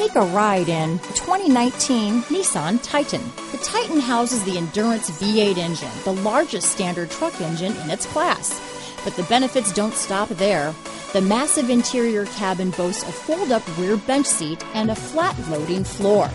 Take a ride in the 2019 Nissan Titan. The Titan houses the Endurance V8 engine, the largest standard truck engine in its class. But the benefits don't stop there. The massive interior cabin boasts a fold up rear bench seat and a flat loading floor.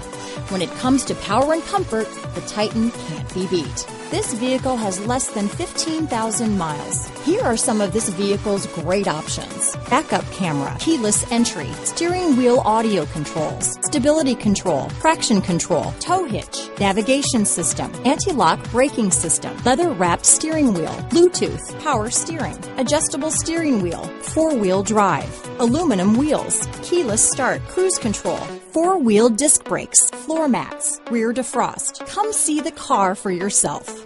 When it comes to power and comfort, the Titan can't be beat. This vehicle has less than 15,000 miles. Here are some of this vehicle's great options. Backup camera, keyless entry, steering wheel audio controls, stability control, traction control, tow hitch, navigation system, anti-lock braking system, leather wrapped steering wheel, Bluetooth, power steering, adjustable steering wheel, four-wheel drive, aluminum wheels, keyless start, cruise control, four-wheel disc brakes, floor mats, rear defrost. Come see the car for yourself.